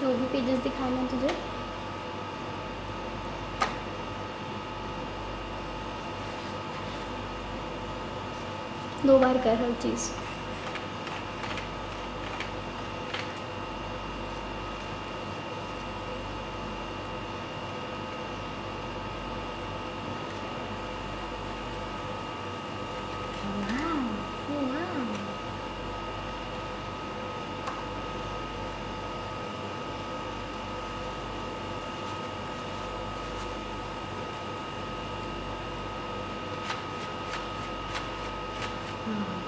जो भी पेजेस दिखाना तुझे। दो बार कर हर चीज़। Mm-hmm.